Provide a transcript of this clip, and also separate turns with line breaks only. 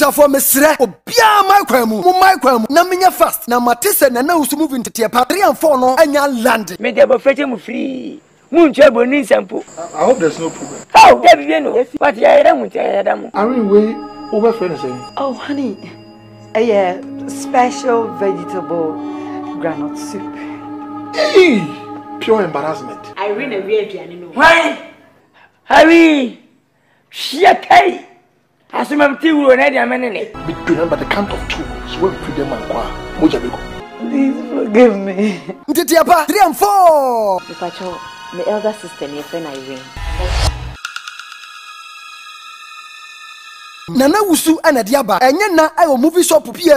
abusuafoɔ mesrɛ obiaa ma kwan mu mo ma kwan mu na menyɛ fast na mate sɛ nana wosu mu vinteteɛ pa 3 and 4 no anya land mede abɔfrɛkyɛ mu firii muntu ebo ni nsampo. i hope there's no problem. how dabi bi no wati ayẹyẹdẹ mu
ti ayẹyẹdẹ mu.
arinwe o bẹ fẹ ne sẹyin. oh honey ẹ yẹ special vegetable
groundnut soup. ee pure embarrassment.
irene ewia aduane no.
wẹ́n harry ṣíyẹ kẹ́yì so mam ti wuro na dia mene ne
be tuna but the count of two so we free them and kwa moja beko
please forgive me ntiti apa 3 and 4 ipacho my elder sister ne friend Irene nana wusu ɛna de aba ɛnyɛ na ɛwɔ movie shop pie